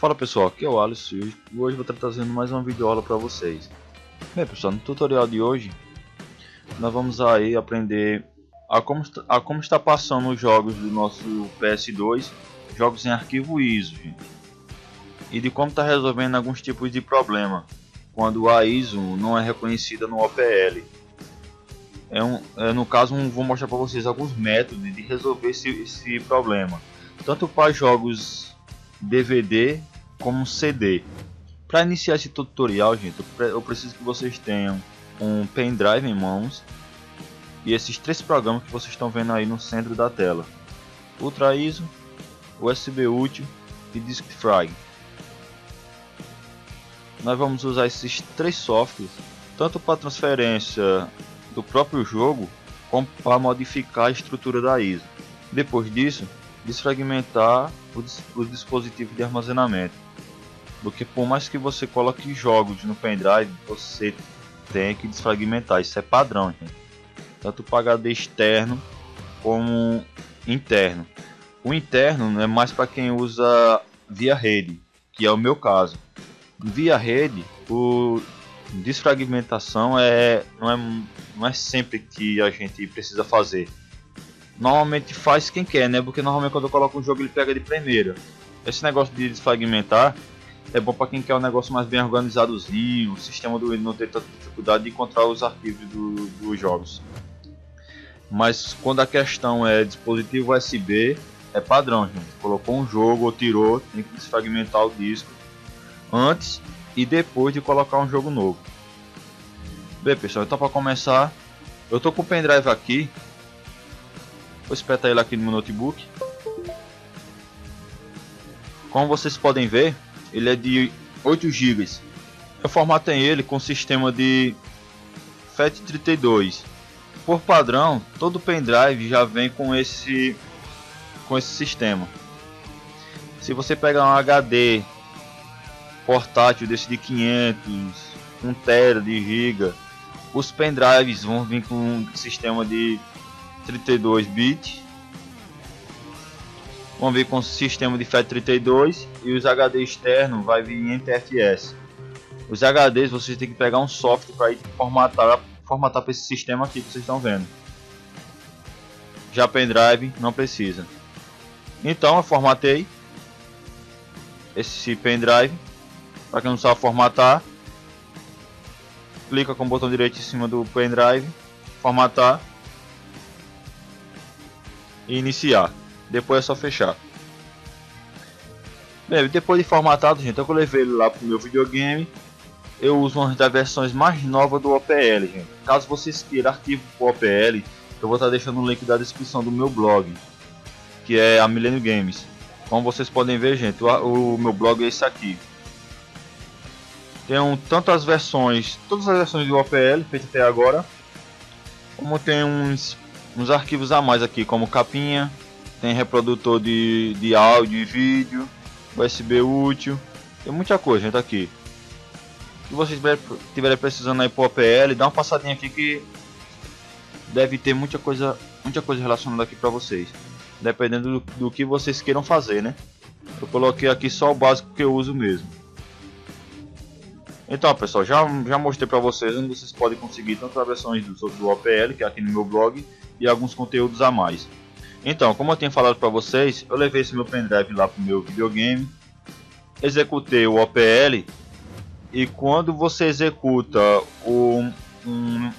Fala pessoal, aqui é o Alisson e hoje vou estar trazendo mais uma videoaula para vocês. Bem pessoal, no tutorial de hoje nós vamos aí aprender a como, a como está passando os jogos do nosso PS2, jogos em arquivo ISO, gente. E de como está resolvendo alguns tipos de problema quando a ISO não é reconhecida no OPL. É um, é, no caso, um, vou mostrar para vocês alguns métodos de resolver esse, esse problema, tanto para jogos DVD como CD. Para iniciar esse tutorial, gente, eu preciso que vocês tenham um pendrive em mãos e esses três programas que vocês estão vendo aí no centro da tela: Ultra ISO, USB útil e DiskFrag. Nós vamos usar esses três softwares tanto para transferência do próprio jogo como para modificar a estrutura da ISO. Depois disso, desfragmentar o, dispositivo de armazenamento. Porque por mais que você coloque jogos no pendrive, você tem que desfragmentar. Isso é padrão. Tanto para HD externo como interno. O interno é mais para quem usa via rede, que é o meu caso. Via rede, o desfragmentação é não, é não é sempre que a gente precisa fazer normalmente faz quem quer, né? Porque normalmente quando eu coloco um jogo ele pega de primeira. Esse negócio de desfragmentar é bom para quem quer um negócio mais bem organizadozinho, o sistema do Windows não ter tanta dificuldade de encontrar os arquivos do, dos jogos. Mas quando a questão é dispositivo USB, é padrão, gente. Colocou um jogo ou tirou, tem que desfragmentar o disco antes e depois de colocar um jogo novo. Bem, pessoal, então para começar, eu tô com o pendrive aqui Vou espetar ele aqui no meu notebook. Como vocês podem ver, ele é de 8 GB. Eu formatei ele com sistema de FAT32. Por padrão, todo pendrive já vem com esse com esse sistema. Se você pegar um HD portátil desse de 500, 1 TB de giga, os pendrives vão vir com um sistema de 32 bits. Vamos ver com o sistema de FAT32 e os HD externos vai vir em TFS. Os HDs vocês têm que pegar um software para formatar formatar para esse sistema aqui que vocês estão vendo. Já pendrive não precisa. Então eu formatei esse pendrive. Para quem não sabe formatar, clica com o botão direito em cima do pendrive, formatar e iniciar. Depois é só fechar. Bem, depois de formatado, gente, eu levei ele lá pro meu videogame. Eu uso uma das versões mais novas do OPL, gente. Caso vocês queiram arquivo pro OPL, eu vou estar deixando o link da descrição do meu blog, que é a Millennium Games. Como vocês podem ver, gente, o, o meu blog é esse aqui. Tem um, tanto as versões, todas as versões do OPL feitas até agora, como tem uns uns arquivos a mais aqui, como capinha, tem reprodutor de, de áudio e vídeo, USB útil, tem muita coisa gente aqui. Se vocês estiverem precisando aí pro OPL, dá uma passadinha aqui que deve ter muita coisa, muita coisa relacionada aqui para vocês, dependendo do, do que vocês queiram fazer, né? Eu coloquei aqui só o básico que eu uso mesmo. Então pessoal, já, já mostrei para vocês onde vocês podem conseguir tanto as versões do, do OPL, que é aqui no meu blog, e alguns conteúdos a mais. Então, como eu tinha falado para vocês, eu levei esse meu pendrive lá para o meu videogame, executei o OPL e quando você executa um, um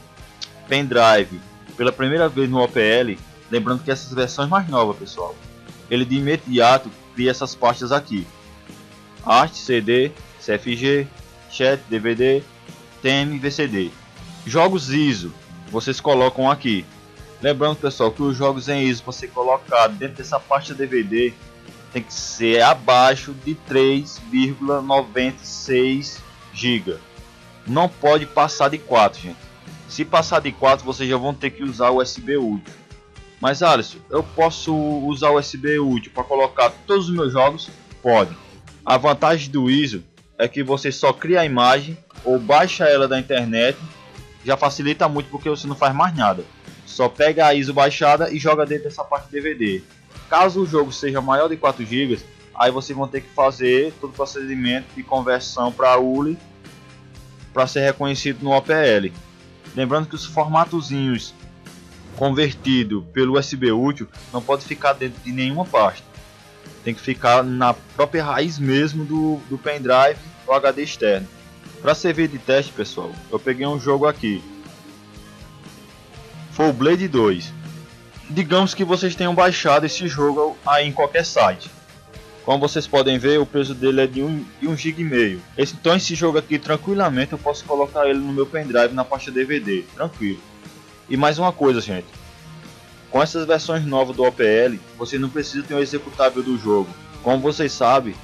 pendrive pela primeira vez no OPL, lembrando que essas versões mais novas, pessoal, ele de imediato cria essas pastas aqui: arte, CD, CFG, chat, DVD, TM, VCD. Jogos ISO, vocês colocam aqui. Lembrando, pessoal, que os jogos em ISO para ser colocado dentro dessa pasta DVD tem que ser abaixo de 3,96 GB. Não pode passar de 4, gente. Se passar de 4, vocês já vão ter que usar o USB útil. Mas Alisson, eu posso usar o USB útil para colocar todos os meus jogos? Pode. A vantagem do ISO é que você só cria a imagem ou baixa ela da internet. Já facilita muito porque você não faz mais nada. Só pega a ISO baixada e joga dentro dessa parte DVD. Caso o jogo seja maior de 4 GB, aí vocês vão ter que fazer todo o procedimento de conversão para ULI para ser reconhecido no OPL. Lembrando que os formatozinhos convertido pelo USB útil não pode ficar dentro de nenhuma pasta. Tem que ficar na própria raiz mesmo do, do pendrive ou HD externo. Para servir de teste, pessoal, eu peguei um jogo aqui. Full Blade 2. Digamos que vocês tenham baixado esse jogo aí em qualquer site. Como vocês podem ver, o peso dele é de 1 um, de um GB meio. Esse, então esse jogo aqui, tranquilamente, eu posso colocar ele no meu pendrive na pasta DVD, tranquilo. E mais uma coisa, gente. Com essas versões novas do OPL, você não precisa ter o um executável do jogo. Como vocês sabem,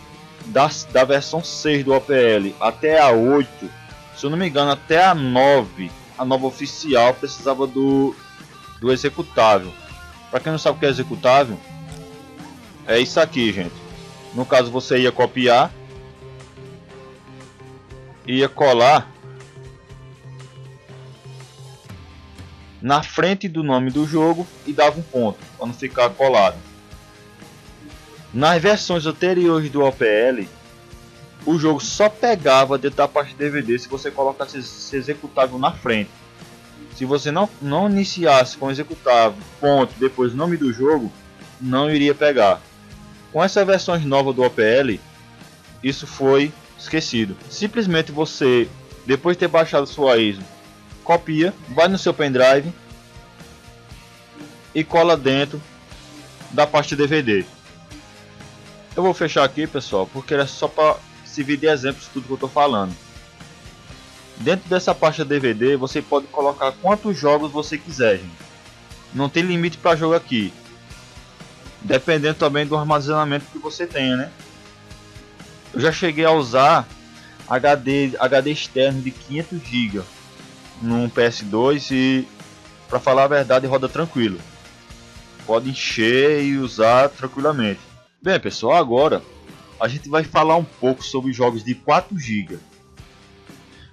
da, da versão 6 do OPL até a 8, se eu não me engano, até a 9, a nova oficial precisava do, do executável. Para quem não sabe o que é executável, é isso aqui, gente. No caso, você ia copiar, ia colar na frente do nome do jogo e dava um ponto para não ficar colado. Nas versões anteriores do OPL, o jogo só pegava dentro da parte DVD se você colocasse esse executável na frente. Se você não, não iniciasse com executável, ponto, depois o nome do jogo, não iria pegar. Com essas versões novas do OPL, isso foi esquecido. Simplesmente você, depois de ter baixado sua ISO, copia, vai no seu pendrive e cola dentro da parte DVD. Eu vou fechar aqui, pessoal, porque é só para servir de exemplo de tudo que eu estou falando. Dentro dessa pasta DVD, você pode colocar quantos jogos você quiser, gente. Não tem limite para jogo aqui dependendo também do armazenamento que você tenha, né? Eu já cheguei a usar HD, HD externo de 500 GB num PS2 e, para falar a verdade, roda tranquilo. Pode encher e usar tranquilamente. Bem, pessoal, agora a gente vai falar um pouco sobre jogos de 4 GB.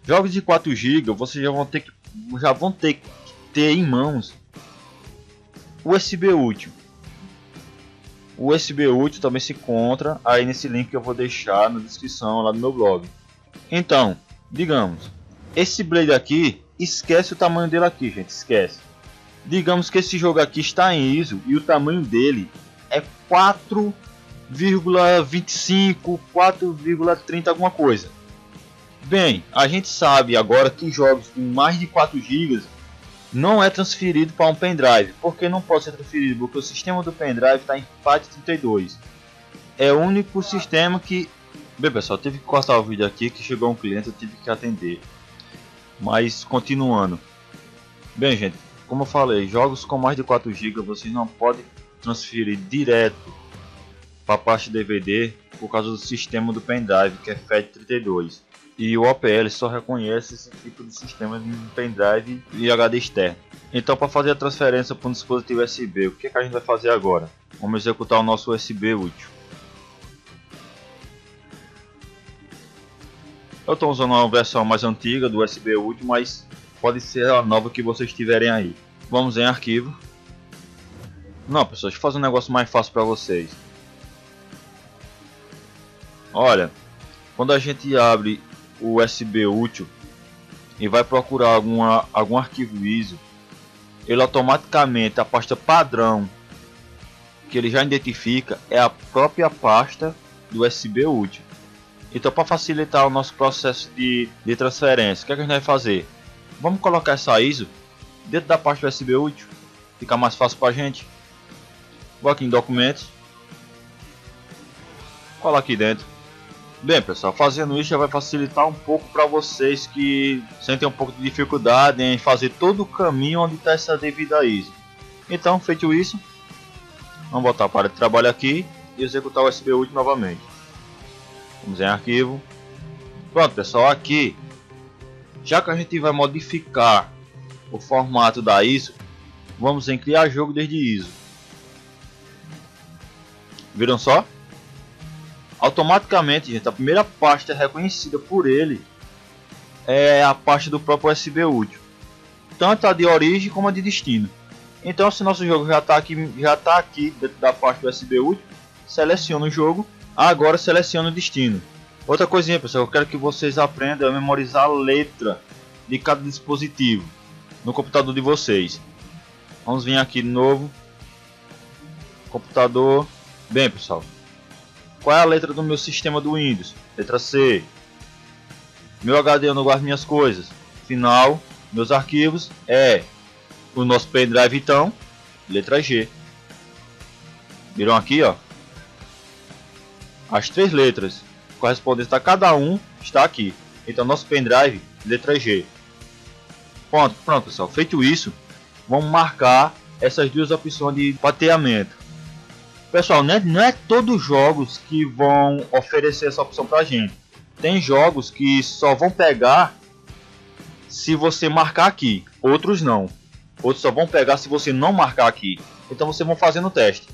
Jogos de 4 GB, vocês já vão ter que já vão ter que ter em mãos USB útil o USB útil também se encontra aí nesse link que eu vou deixar na descrição lá do meu blog. Então, digamos, esse Blade aqui, esquece o tamanho dele aqui, gente, esquece. Digamos que esse jogo aqui está em ISO e o tamanho dele é 4,25, 4,30 alguma coisa. Bem, a gente sabe agora que jogos com mais de 4 GB não é transferido para um pendrive. Por que não pode ser transferido? Porque o sistema do pendrive está em FAT32. É o único sistema que... Bem pessoal, tive que cortar o vídeo aqui que chegou um cliente, eu tive que atender. Mas continuando. Bem gente, como eu falei, jogos com mais de 4 GB você não pode transferir direto para a parte DVD por causa do sistema do pendrive que é FAT32 e o OPL só reconhece esse tipo de sistema de pendrive e HD externo. Então para fazer a transferência para um dispositivo USB, o que, é que a gente vai fazer agora? Vamos executar o nosso USB útil. Eu estou usando uma versão mais antiga do USB útil, mas pode ser a nova que vocês tiverem aí. Vamos em arquivo. Não, pessoal, deixa eu fazer um negócio mais fácil para vocês. Olha, quando a gente abre o USB útil e vai procurar alguma, algum arquivo ISO, ele automaticamente, a pasta padrão que ele já identifica é a própria pasta do USB útil. Então para facilitar o nosso processo de, de transferência, o que, é que a gente vai fazer? Vamos colocar essa ISO dentro da pasta USB útil, fica mais fácil para a gente. Vou aqui em documentos, colar aqui dentro Bem, pessoal, fazendo isso já vai facilitar um pouco para vocês que sentem um pouco de dificuldade em fazer todo o caminho onde está essa devida ISO. Então, feito isso, vamos voltar para o trabalho aqui e executar o útil novamente. Vamos em arquivo. Pronto, pessoal, aqui, já que a gente vai modificar o formato da ISO, vamos em criar jogo desde ISO. Viram só? Automaticamente, gente, a primeira pasta reconhecida por ele é a pasta do próprio USB útil, tanto a de origem como a de destino. Então, se nosso jogo já está aqui, já tá aqui dentro da pasta USB útil, seleciona o jogo Agora selecione o destino. Outra coisinha pessoal, eu quero que vocês aprendam a memorizar a letra de cada dispositivo no computador de vocês. Vamos vir aqui de novo. Computador. Bem pessoal, qual é a letra do meu sistema do Windows? Letra C. Meu HD eu não guardo minhas coisas. Final, meus arquivos é o nosso pendrive então, letra G. Viram aqui, ó. As três letras correspondentes a cada um está aqui. Então nosso pendrive, letra G. Pronto, pronto pessoal. Feito isso, vamos marcar essas duas opções de pateamento. Pessoal, não é, não é todos os jogos que vão oferecer essa opção pra gente. Tem jogos que só vão pegar se você marcar aqui, outros não. Outros só vão pegar se você não marcar aqui. Então vocês vão fazendo o teste.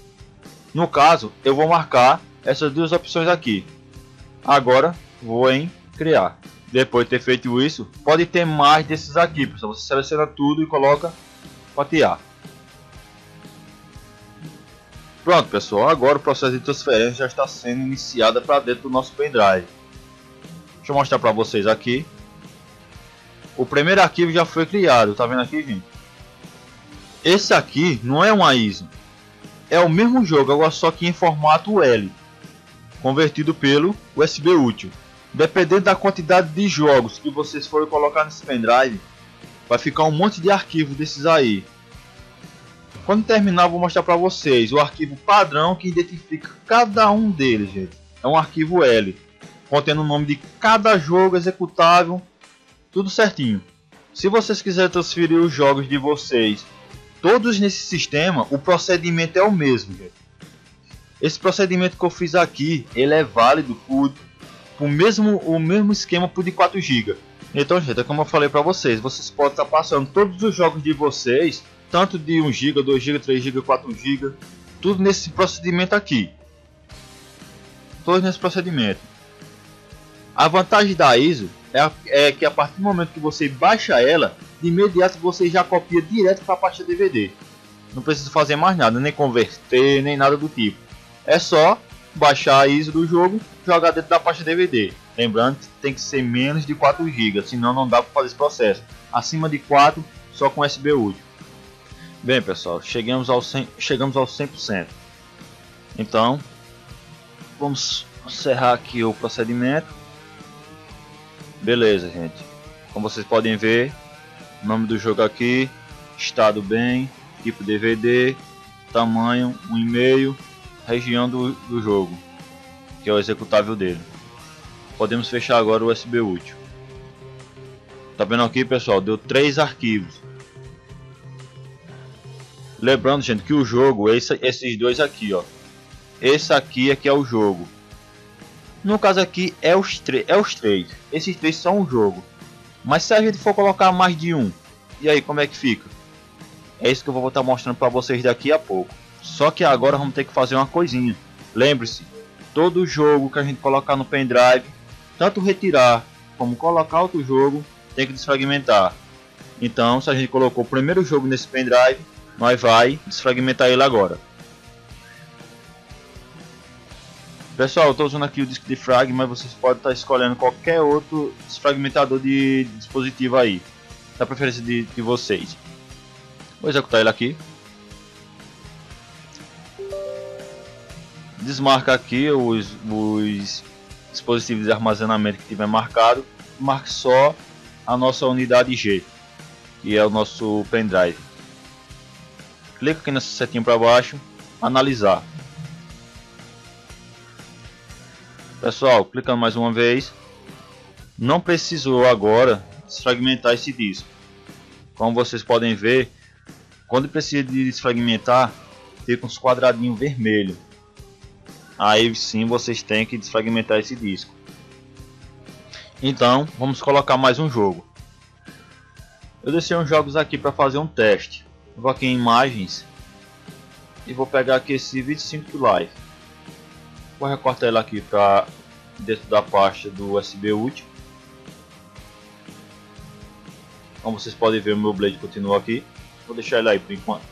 No caso, eu vou marcar essas duas opções aqui. Agora vou em criar. Depois de ter feito isso, pode ter mais desses aqui. Pessoal. Você seleciona tudo e coloca fatiar. Pronto pessoal, agora o processo de transferência já está sendo iniciado para dentro do nosso pendrive. Deixa eu mostrar para vocês aqui. O primeiro arquivo já foi criado, tá vendo aqui gente? Esse aqui não é uma ISO. É o mesmo jogo, agora só que em formato L. Convertido pelo USB útil. Dependendo da quantidade de jogos que vocês forem colocar nesse pendrive, vai ficar um monte de arquivos desses aí. Quando terminar, vou mostrar para vocês o arquivo padrão que identifica cada um deles, gente. É um arquivo L, contendo o nome de cada jogo executável, tudo certinho. Se vocês quiserem transferir os jogos de vocês todos nesse sistema, o procedimento é o mesmo, gente. Esse procedimento que eu fiz aqui, ele é válido por, por mesmo, o mesmo esquema por de 4 GB. Então, gente, é como eu falei para vocês, vocês podem estar passando todos os jogos de vocês tanto de 1 GB, 2 GB, 3 GB, 4 GB, tudo nesse procedimento aqui. Todos nesse procedimento. A vantagem da ISO é, é, que a partir do momento que você baixa ela, de imediato você já copia direto para a pasta DVD. Não precisa fazer mais nada, nem converter, nem nada do tipo. É só baixar a ISO do jogo, jogar dentro da pasta DVD. Lembrando que tem que ser menos de 4 GB, senão não dá para fazer esse processo. Acima de 4, só com USB útil. Bem pessoal, chegamos ao 100%, chegamos ao 100%. Então, vamos encerrar aqui o procedimento. Beleza, gente. Como vocês podem ver, nome do jogo aqui, estado bem, tipo DVD, tamanho, um e-mail, região do, do jogo, que é o executável dele. Podemos fechar agora o USB útil. Tá vendo aqui, pessoal? Deu três arquivos. Lembrando, gente, que o jogo esse, esses dois aqui, ó. Esse aqui é que é o jogo. No caso aqui é os, é os três. Esses três são o jogo. Mas se a gente for colocar mais de um, e aí como é que fica? É isso que eu vou estar mostrando para vocês daqui a pouco. Só que agora vamos ter que fazer uma coisinha. Lembre-se, todo jogo que a gente colocar no pendrive, tanto retirar como colocar outro jogo, tem que desfragmentar. Então, se a gente colocou o primeiro jogo nesse pendrive, nós vai desfragmentar ele agora. Pessoal, estou usando aqui o disco de frag, mas vocês podem estar escolhendo qualquer outro desfragmentador de dispositivo aí, da preferência de, de vocês. Vou executar ele aqui. Desmarca aqui os, os dispositivos de armazenamento que tiver marcado. Marque só a nossa unidade G, que é o nosso pendrive clica aqui nessa setinha para baixo, analisar. Pessoal, clicando mais uma vez, não precisou agora desfragmentar esse disco. Como vocês podem ver, quando precisa de desfragmentar, fica uns quadradinhos vermelhos. Aí sim vocês têm que desfragmentar esse disco. Então, vamos colocar mais um jogo. Eu deixei uns jogos aqui para fazer um teste vou aqui em imagens e vou pegar aqui esse 25 Live. Vou recortar ele aqui para dentro da pasta do USB útil. Como vocês podem ver, o meu blade continua aqui. Vou deixar ele aí por enquanto.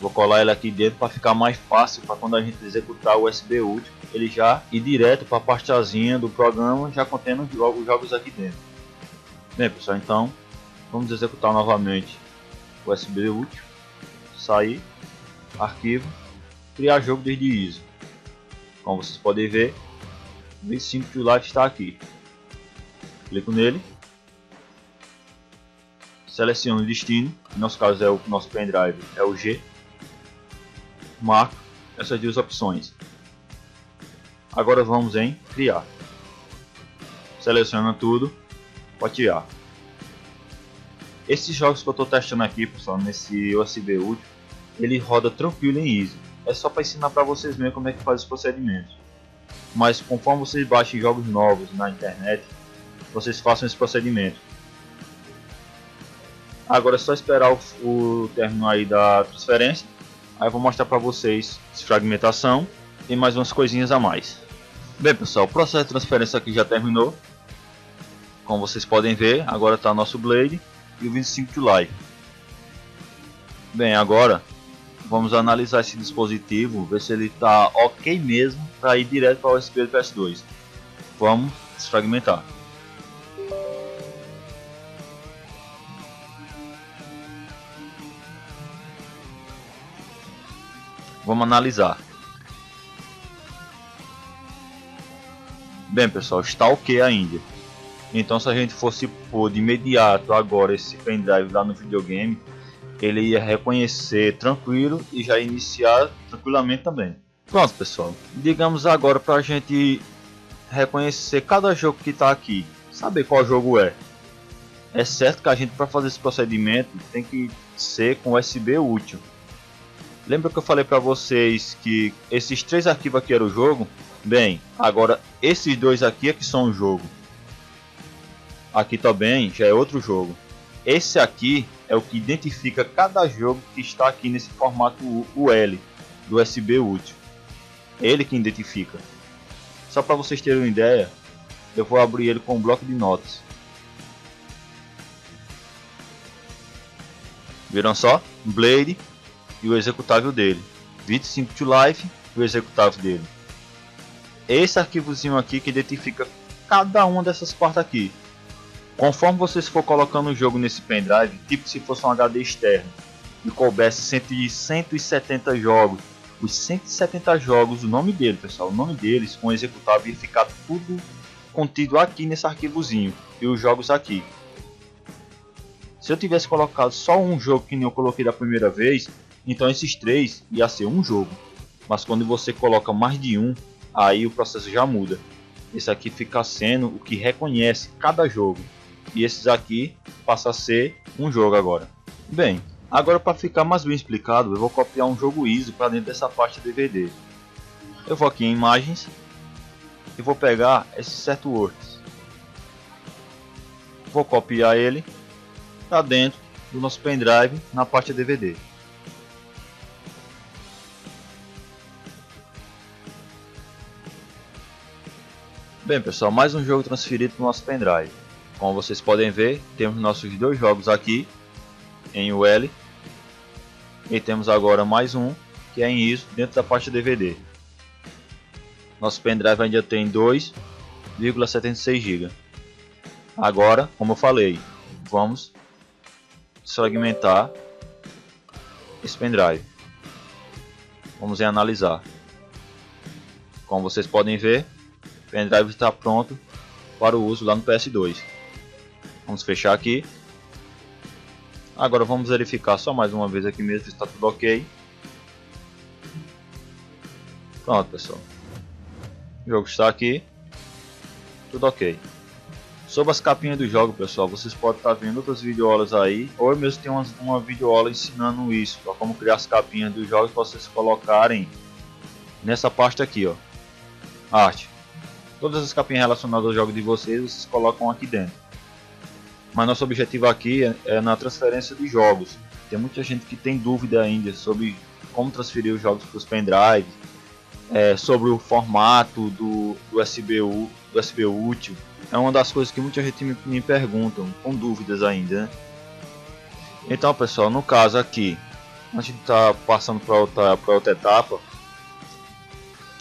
Vou colar ele aqui dentro para ficar mais fácil para quando a gente executar o USB útil, ele já ir direto para a pastazinha do programa, já contendo os jogos aqui dentro. Bem pessoal, então vamos executar novamente USB útil, sair, arquivo, criar jogo desde ISO. Como vocês podem ver, o 25 de Live está aqui. Clico nele, seleciono o destino, no nosso caso é o nosso pendrive, é o G, marco essas duas opções. Agora vamos em criar. Seleciona tudo, tirar. Esses jogos que eu estou testando aqui, pessoal, nesse USB útil, ele roda tranquilo em Easy. É só para ensinar para vocês mesmo como é que faz os procedimentos. Mas conforme vocês baixem jogos novos na internet, vocês façam esse procedimento. Agora é só esperar o, o término aí da transferência Aí eu vou mostrar para vocês fragmentação e mais umas coisinhas a mais. Bem pessoal, o processo de transferência aqui já terminou. Como vocês podem ver, agora está nosso Blade e o 25 de Live. Bem, agora vamos analisar esse dispositivo, ver se ele está ok mesmo para ir direto para o USB do PS2. Vamos desfragmentar. Vamos analisar. Bem pessoal, está ok ainda. Então se a gente fosse pôr de imediato agora esse pendrive lá no videogame, ele ia reconhecer tranquilo e já iniciar tranquilamente também. Pronto pessoal, digamos agora para a gente reconhecer cada jogo que está aqui, saber qual jogo é. É certo que a gente para fazer esse procedimento tem que ser com USB útil. Lembra que eu falei para vocês que esses três arquivos aqui eram o jogo? Bem, agora esses dois aqui é que são o jogo. Aqui também já é outro jogo. Esse aqui é o que identifica cada jogo que está aqui nesse formato UL do USB útil. Ele que identifica. Só para vocês terem uma ideia, eu vou abrir ele com um bloco de notas. Viram só? Blade e o executável dele. 25 to life e o executável dele. Esse arquivozinho aqui que identifica cada uma dessas partes aqui. Conforme vocês for colocando o jogo nesse pendrive, tipo se fosse um HD externo, e coubesse 170 jogos, os 170 jogos, o nome dele, pessoal, o nome deles com executável ia ficar tudo contido aqui nesse arquivozinho e os jogos aqui. Se eu tivesse colocado só um jogo que nem eu coloquei da primeira vez, então esses três ia ser um jogo. Mas quando você coloca mais de um, aí o processo já muda. Esse aqui fica sendo o que reconhece cada jogo. E esses aqui passa a ser um jogo agora. Bem, agora para ficar mais bem explicado, eu vou copiar um jogo ISO para dentro dessa parte DVD. Eu vou aqui em imagens e vou pegar esse certo. Vou copiar ele para dentro do nosso pendrive na parte DVD. Bem pessoal, mais um jogo transferido para o nosso pendrive. Como vocês podem ver, temos nossos dois jogos aqui em UL e temos agora mais um que é em ISO dentro da pasta DVD. Nosso pendrive ainda tem 2,76 GB. Agora, como eu falei, vamos desfragmentar esse pendrive. Vamos analisar. Como vocês podem ver, o pendrive está pronto para o uso lá no PS2. Vamos fechar aqui. Agora vamos verificar só mais uma vez aqui mesmo está tudo ok. Pronto pessoal. O jogo está aqui. Tudo ok. Sobre as capinhas do jogo, pessoal, vocês podem estar vendo outras videoaulas aí, ou eu mesmo tenho uma, uma videoaula ensinando isso, ó, como criar as capinhas dos jogos para vocês colocarem nessa parte aqui, ó, arte. Todas as capinhas relacionadas ao jogo de vocês, vocês colocam aqui dentro. Mas nosso objetivo aqui é, é na transferência de jogos. Tem muita gente que tem dúvida ainda sobre como transferir os jogos para os pendrives, é, sobre o formato do, do, USB, do USB útil. É uma das coisas que muita gente me, me pergunta, com dúvidas ainda. Né? Então pessoal, no caso aqui, antes de estar tá passando para outra, outra etapa,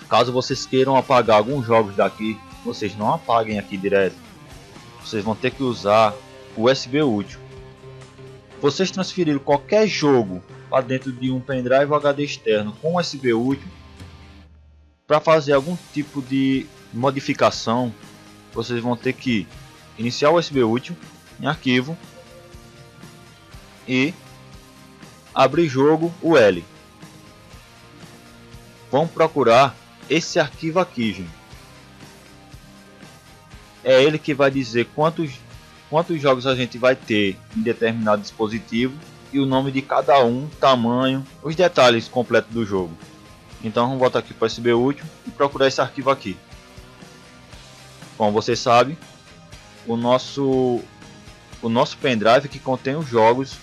caso vocês queiram apagar alguns jogos daqui, vocês não apaguem aqui direto. Vocês vão ter que usar USB útil. Vocês transferiram qualquer jogo para dentro de um pendrive HD externo com USB útil para fazer algum tipo de modificação, vocês vão ter que iniciar o USB útil em arquivo e abrir jogo o L. Vamos procurar esse arquivo aqui, gente. É ele que vai dizer quantos quantos jogos a gente vai ter em determinado dispositivo e o nome de cada um, tamanho, os detalhes completos do jogo. Então vamos voltar aqui para o USB útil e procurar esse arquivo aqui. Como você sabe, o nosso o nosso pendrive que contém os jogos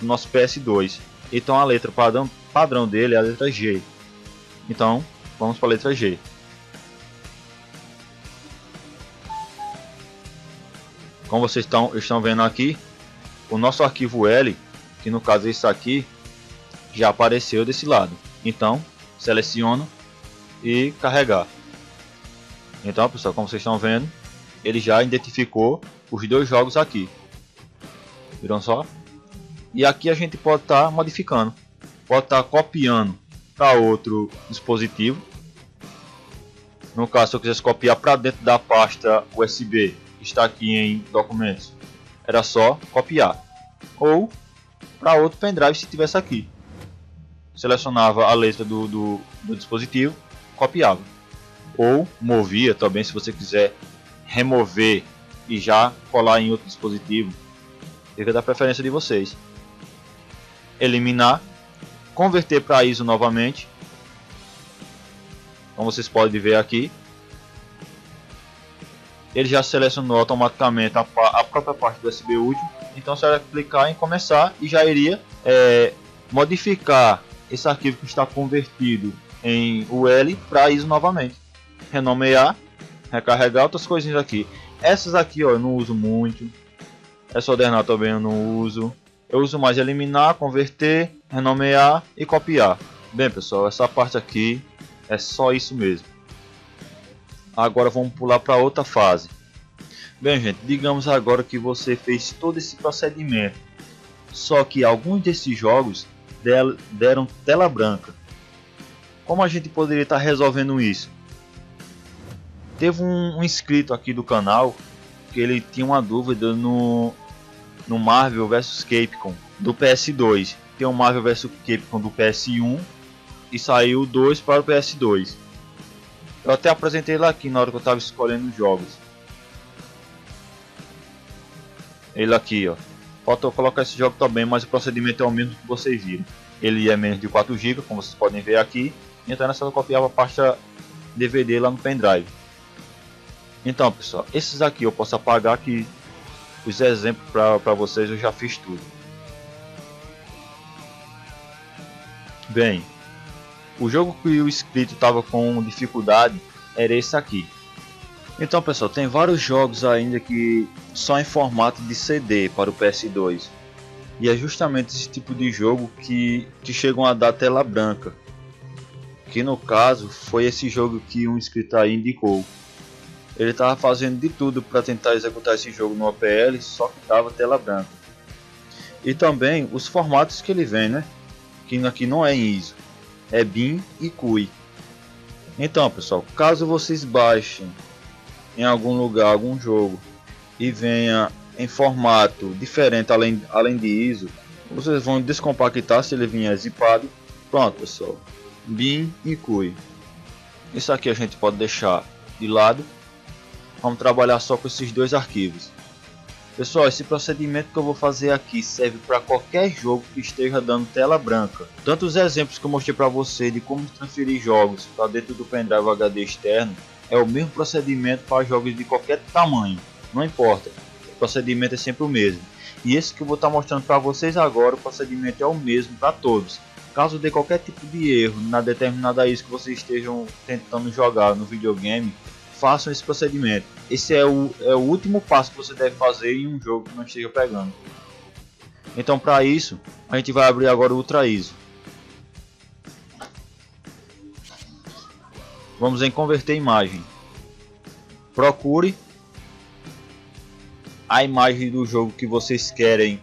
do nosso PS2. Então a letra padrão, padrão dele é a letra G. Então vamos para a letra G. Como vocês estão, estão vendo aqui, o nosso arquivo L, que no caso é isso aqui, já apareceu desse lado. Então seleciono e carregar. Então pessoal, como vocês estão vendo, ele já identificou os dois jogos aqui. Viram só? E aqui a gente pode estar tá modificando. Pode estar tá copiando para outro dispositivo. No caso, se eu quisesse copiar para dentro da pasta USB está aqui em documentos, era só copiar. Ou para outro pendrive se tivesse aqui selecionava a letra do, do, do dispositivo, copiava. Ou movia também, se você quiser remover e já colar em outro dispositivo. Fica da preferência de vocês. Eliminar, converter para ISO novamente. Como vocês podem ver aqui, ele já selecionou automaticamente a, a própria parte do USB útil. Então, você vai clicar em começar e já iria é, modificar esse arquivo que está convertido em UL para ISO novamente. Renomear, recarregar outras coisinhas aqui. Essas aqui ó, eu não uso muito. Essa ordenar também eu não uso. Eu uso mais eliminar, converter, renomear e copiar. Bem pessoal, essa parte aqui é só isso mesmo. Agora vamos pular para outra fase. Bem gente, digamos agora que você fez todo esse procedimento. Só que alguns desses jogos deram tela branca. Como a gente poderia estar resolvendo isso? Teve um, inscrito aqui do canal que ele tinha uma dúvida no, no Marvel vs Capcom do PS2. Tem o Marvel vs Capcom do PS1 e saiu dois para o PS2. Eu até apresentei ele aqui na hora que eu estava escolhendo os jogos. Ele aqui, ó. Falta colocar esse jogo também, mas o procedimento é o mesmo que vocês viram. Ele é menos de 4 GB, como vocês podem ver aqui. Então é só copiar a pasta DVD lá no pendrive. Então pessoal, esses aqui eu posso apagar que os exemplos para vocês eu já fiz tudo. Bem, o jogo que o inscrito estava com dificuldade era esse aqui. Então pessoal, tem vários jogos ainda que só em formato de CD para o PS2. E é justamente esse tipo de jogo que, que chegam a dar tela branca. Que no caso foi esse jogo que um inscrito aí indicou. Ele estava fazendo de tudo para tentar executar esse jogo no APL, só que estava tela branca. E também os formatos que ele vem, né? Que aqui não é ISO, é BIM e CUI. Então pessoal, caso vocês baixem em algum lugar, algum jogo e venha em formato diferente além, além de ISO, vocês vão descompactar se ele vier zipado. Pronto pessoal, BIM e CUI. Isso aqui a gente pode deixar de lado. Vamos trabalhar só com esses dois arquivos. Pessoal, esse procedimento que eu vou fazer aqui serve para qualquer jogo que esteja dando tela branca. Tanto os exemplos que eu mostrei para você de como transferir jogos para dentro do pendrive HD externo, é o mesmo procedimento para jogos de qualquer tamanho, não importa, o procedimento é sempre o mesmo. E esse que eu vou estar tá mostrando para vocês agora, o procedimento é o mesmo para todos. Caso dê qualquer tipo de erro na determinada isca que vocês estejam tentando jogar no videogame, façam esse procedimento. Esse é o, é o último passo que você deve fazer em um jogo que não esteja pegando. Então para isso, a gente vai abrir agora o Ultra ISO. Vamos em converter imagem. Procure a imagem do jogo que vocês querem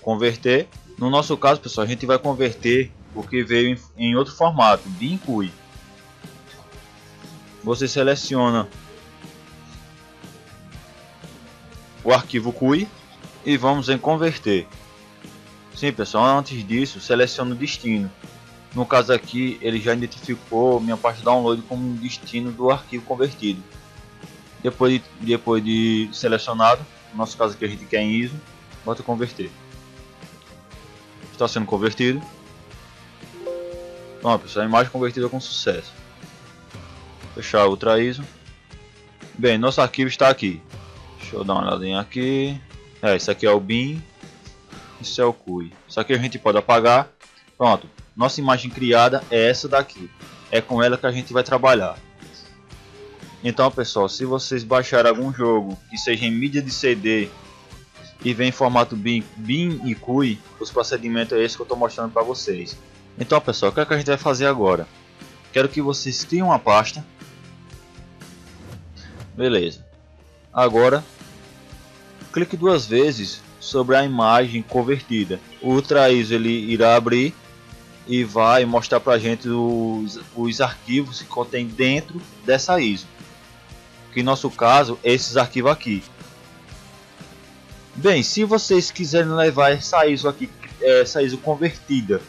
converter. No nosso caso, pessoal, a gente vai converter o que veio em, outro formato, BIM CUI. Você seleciona o arquivo CUI e vamos em converter. Sim, pessoal, antes disso, selecione o destino. No caso aqui, ele já identificou minha parte download como destino do arquivo convertido. Depois de, depois de selecionado, no nosso caso aqui a gente quer em ISO, bota converter. Está sendo convertido. Pronto, pessoal, a imagem convertida com sucesso. Fechar Ultra ISO. Bem, nosso arquivo está aqui. Deixa eu dar uma olhadinha aqui. É, isso aqui é o BIM. Isso é o CUI. Isso aqui a gente pode apagar. Pronto. Nossa imagem criada é essa daqui. É com ela que a gente vai trabalhar. Então, pessoal, se vocês baixarem algum jogo que seja em mídia de CD e vem em formato BIM, BIM e CUI, os procedimentos é esse que eu estou mostrando para vocês. Então, pessoal, o que, é que a gente vai fazer agora? Quero que vocês criem uma pasta. Beleza. Agora, clique duas vezes sobre a imagem convertida. O Ultra ISO ele irá abrir e vai mostrar para a gente os, os arquivos que contém dentro dessa ISO que em nosso caso esses arquivos aqui. Bem, se vocês quiserem levar essa ISO aqui, essa ISO convertida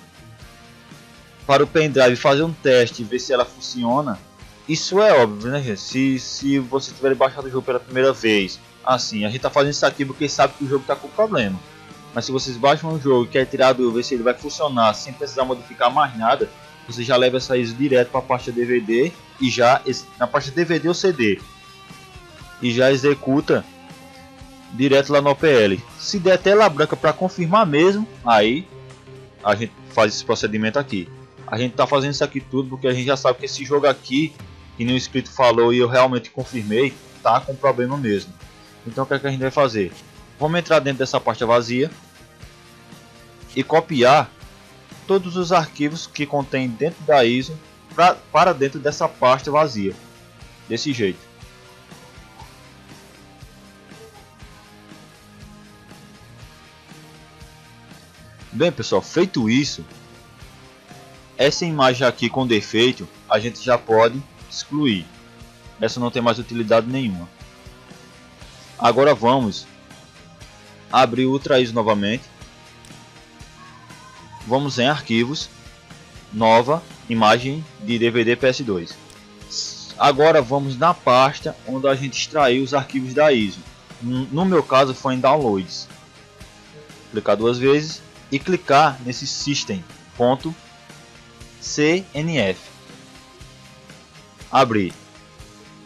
para o pendrive fazer um teste e ver se ela funciona, isso é óbvio, né, gente? Se, se você tiver baixado o jogo pela primeira vez, assim, a gente está fazendo isso aqui porque sabe que o jogo está com problema. Mas se vocês baixam um jogo e querem tirar dúvida ver se ele vai funcionar sem precisar modificar mais nada, você já leva essa ISO direto para a pasta DVD e já na pasta DVD ou CD e já executa direto lá no OPL. Se der tela branca para confirmar mesmo, aí a gente faz esse procedimento aqui. A gente tá fazendo isso aqui tudo porque a gente já sabe que esse jogo aqui, que no inscrito falou e eu realmente confirmei, tá com problema mesmo. Então o que, é que a gente vai fazer? Vamos entrar dentro dessa pasta vazia e copiar todos os arquivos que contém dentro da ISO pra, para dentro dessa pasta vazia. Desse jeito. Bem pessoal, feito isso, essa imagem aqui com defeito a gente já pode excluir. Essa não tem mais utilidade nenhuma. Agora vamos abrir o Ultra ISO novamente. Vamos em arquivos, nova imagem de DVD PS2. Agora vamos na pasta onde a gente extraiu os arquivos da ISO. No meu caso foi em downloads. Clicar duas vezes e clicar nesse system.cnf. Abrir.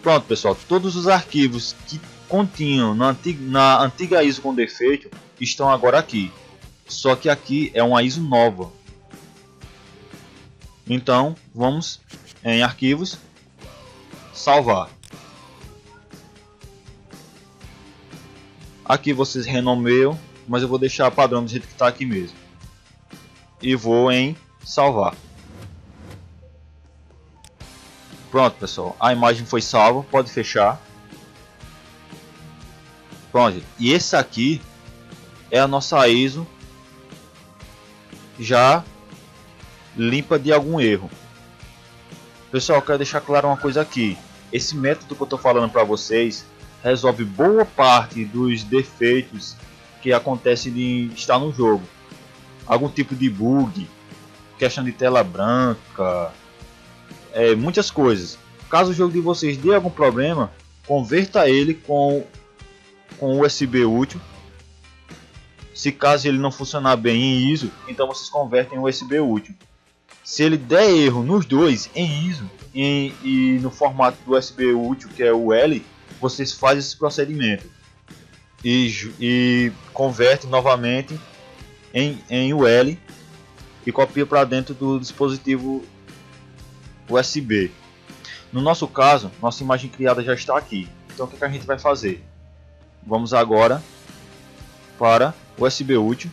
Pronto, pessoal, todos os arquivos que continham na antiga, na antiga ISO com defeito estão agora aqui. Só que aqui é uma ISO nova. Então, vamos em arquivos, salvar. Aqui vocês renomeiam mas eu vou deixar padrão do jeito que está aqui mesmo. E vou em salvar. Pronto, pessoal. A imagem foi salva. Pode fechar. Pronto. E esse aqui é a nossa ISO já limpa de algum erro. Pessoal, quero deixar claro uma coisa aqui. Esse método que eu estou falando para vocês resolve boa parte dos defeitos que acontece de estar no jogo. Algum tipo de bug, questão de tela branca, é, muitas coisas. Caso o jogo de vocês dê algum problema, converta ele com, com USB útil. Se caso ele não funcionar bem em ISO, então vocês convertem em USB útil. Se ele der erro nos dois, em ISO em, e no formato do USB útil, que é o L, vocês fazem esse procedimento e, e converte novamente em, em UL e copia para dentro do dispositivo USB. No nosso caso, nossa imagem criada já está aqui. Então o que, que a gente vai fazer? Vamos agora para USB útil.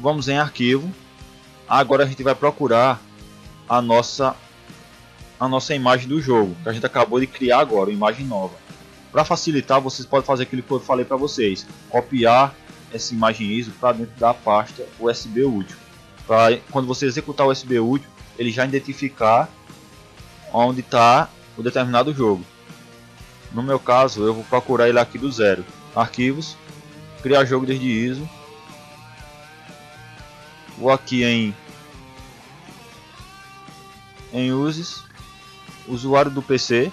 Vamos em arquivo. Agora a gente vai procurar a nossa a nossa imagem do jogo, que a gente acabou de criar agora, uma imagem nova. Para facilitar, vocês podem fazer aquilo que eu falei para vocês, copiar essa imagem ISO para dentro da pasta USB útil. Para quando você executar o USB útil, ele já identificar onde está o determinado jogo. No meu caso, eu vou procurar ele aqui do zero. Arquivos, criar jogo desde ISO. Vou aqui em em uses, usuário do PC,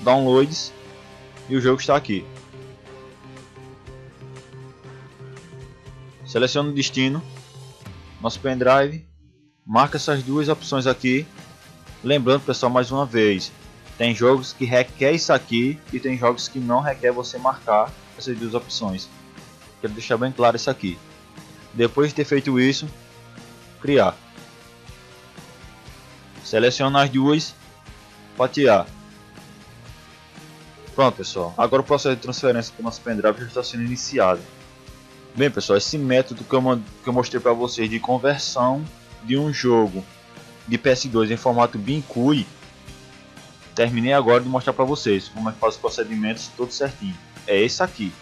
downloads e o jogo está aqui. Seleciono o destino, nosso pendrive, marca essas duas opções aqui Lembrando pessoal mais uma vez, tem jogos que requer isso aqui e tem jogos que não requer você marcar essas duas opções. Quero deixar bem claro isso aqui. Depois de ter feito isso, criar. Seleciona as duas, fatiar. Pronto pessoal, agora o processo de transferência para o nosso pendrive já está sendo iniciado. Bem pessoal, esse método que eu, que eu mostrei para vocês de conversão de um jogo de PS2 em formato BinCui, terminei agora de mostrar para vocês como é que faz os procedimentos todo certinho. É esse aqui.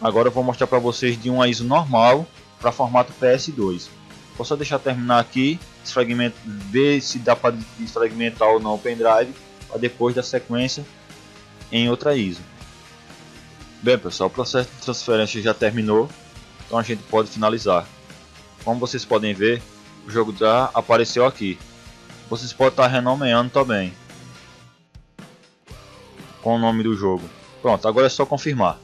Agora eu vou mostrar para vocês de uma ISO normal para formato PS2. Vou só deixar terminar aqui, desfragmento, ver se dá para desfragmentar ou não o pendrive, para depois da sequência em outra ISO. Bem pessoal, o processo de transferência já terminou, então a gente pode finalizar. Como vocês podem ver, o jogo já apareceu aqui. Vocês podem estar renomeando também. Com o nome do jogo. Pronto, agora é só confirmar.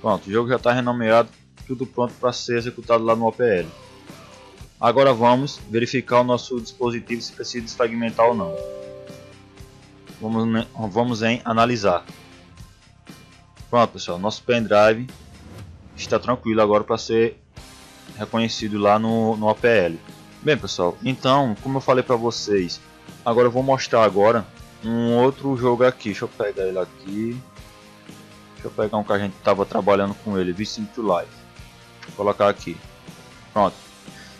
Pronto, o jogo já está renomeado. Tudo pronto para ser executado lá no OPL. Agora vamos verificar o nosso dispositivo se precisa desfragmentar ou não. Vamos, vamos em analisar. Pronto pessoal, nosso pendrive está tranquilo agora para ser reconhecido lá no, no APL. Bem pessoal, então como eu falei para vocês, agora eu vou mostrar agora um outro jogo aqui. Deixa eu pegar ele aqui. Deixa eu pegar um que a gente estava trabalhando com ele, V5 to Life. Vou colocar aqui. Pronto.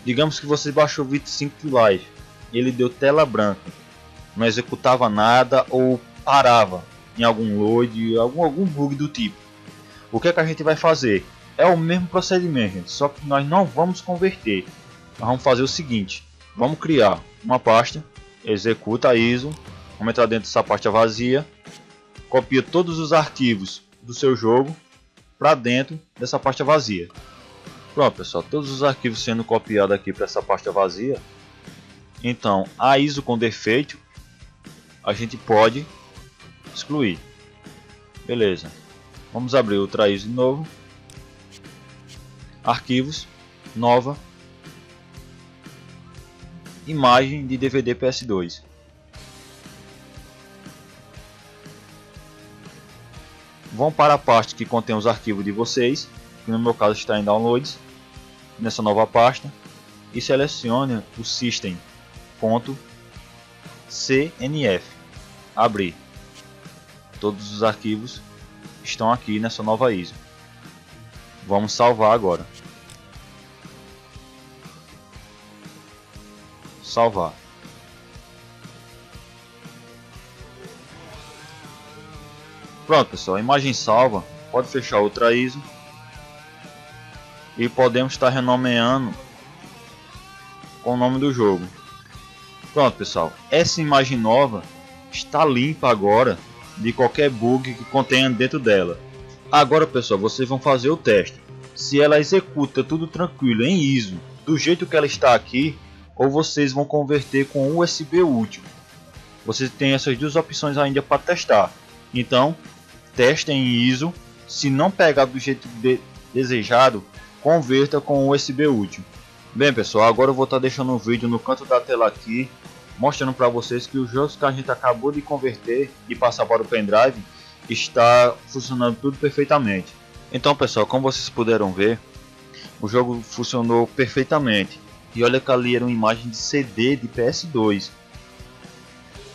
Digamos que você baixou V5 to Life. Ele deu tela branca. Não executava nada ou parava em algum load, algum, algum bug do tipo. O que, é que a gente vai fazer? É o mesmo procedimento, gente, só que nós não vamos converter. Nós vamos fazer o seguinte: vamos criar uma pasta, executa a ISO, vamos entrar dentro dessa pasta vazia, copia todos os arquivos do seu jogo para dentro dessa pasta vazia. Pronto, pessoal, todos os arquivos sendo copiados aqui para essa pasta vazia. Então, a ISO com defeito a gente pode excluir. Beleza. Vamos abrir outra ISO de novo arquivos, nova, imagem de DVD PS2. Vão para a parte que contém os arquivos de vocês, que no meu caso está em downloads, nessa nova pasta, e selecione o system.cnf. Abrir. Todos os arquivos estão aqui nessa nova ISO. Vamos salvar agora. Salvar. Pronto pessoal, imagem salva. Pode fechar outra ISO. E podemos estar renomeando com o nome do jogo. Pronto pessoal, essa imagem nova está limpa agora de qualquer bug que contenha dentro dela. Agora pessoal, vocês vão fazer o teste. Se ela executa tudo tranquilo em ISO, do jeito que ela está aqui, ou vocês vão converter com USB útil. Vocês têm essas duas opções ainda para testar. Então, testem em ISO. Se não pegar do jeito de desejado, converta com USB útil. Bem pessoal, agora eu vou estar tá deixando um vídeo no canto da tela aqui, mostrando para vocês que os jogos que a gente acabou de converter e passar para o pendrive está funcionando tudo perfeitamente. Então pessoal, como vocês puderam ver, o jogo funcionou perfeitamente. E olha que ali era uma imagem de CD de PS2.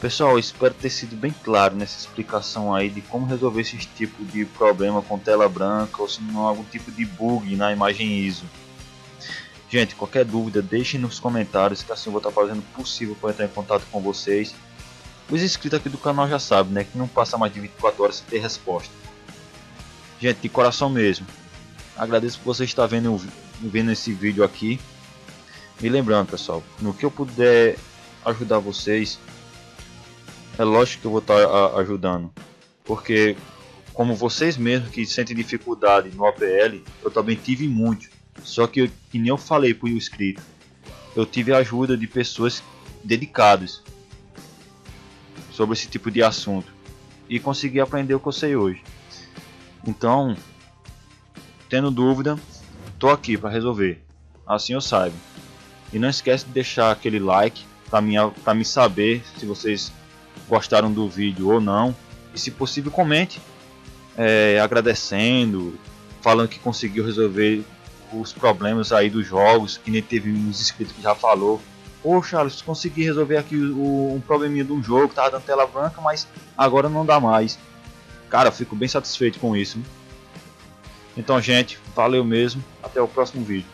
Pessoal, espero ter sido bem claro nessa explicação aí de como resolver esse tipo de problema com tela branca ou se não algum tipo de bug na imagem ISO. Gente, qualquer dúvida deixem nos comentários que assim eu vou estar fazendo o possível para entrar em contato com vocês. Os inscritos aqui do canal já sabem, né, que não passa mais de 24 horas sem ter resposta. Gente, de coração mesmo, agradeço por você estar vendo, vendo esse vídeo aqui. E lembrando pessoal, no que eu puder ajudar vocês, é lógico que eu vou estar ajudando. Porque, como vocês mesmos que sentem dificuldade no APL, eu também tive muito. Só que, que nem eu falei para o inscrito, eu tive a ajuda de pessoas dedicadas sobre esse tipo de assunto e consegui aprender o que eu sei hoje. Então, tendo dúvida, tô aqui para resolver. Assim eu saiba. E não esquece de deixar aquele like para me saber se vocês gostaram do vídeo ou não. E se possível comente é, agradecendo, falando que conseguiu resolver os problemas aí dos jogos, que nem teve uns inscritos que já falou. Ô Charles, consegui resolver aqui o, um probleminha de um jogo, tava dando tela branca, mas agora não dá mais. Cara, fico bem satisfeito com isso. Então, gente, valeu mesmo. Até o próximo vídeo.